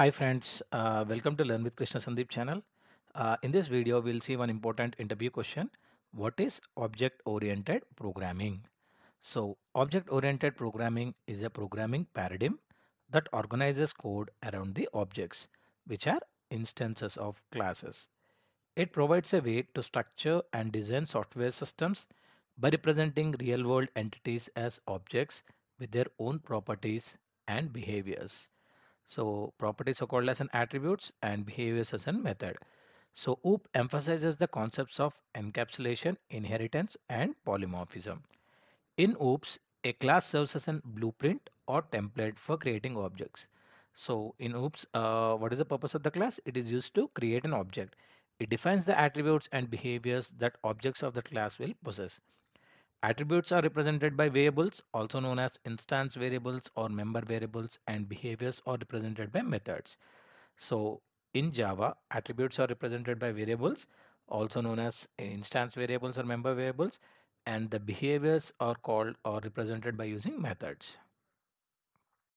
Hi friends, uh, welcome to Learn with Krishna Sandeep channel. Uh, in this video, we'll see one important interview question. What is object-oriented programming? So object-oriented programming is a programming paradigm that organizes code around the objects, which are instances of classes. It provides a way to structure and design software systems by representing real-world entities as objects with their own properties and behaviors. So properties are called as an attributes and behaviors as a method. So OOP emphasizes the concepts of encapsulation, inheritance and polymorphism. In OOPS, a class serves as a blueprint or template for creating objects. So in OOPS, uh, what is the purpose of the class? It is used to create an object. It defines the attributes and behaviors that objects of the class will possess. Attributes are represented by variables, also known as instance variables or member variables, and behaviors are represented by methods. So in Java, attributes are represented by variables, also known as instance variables or member variables, and the behaviors are called or represented by using methods.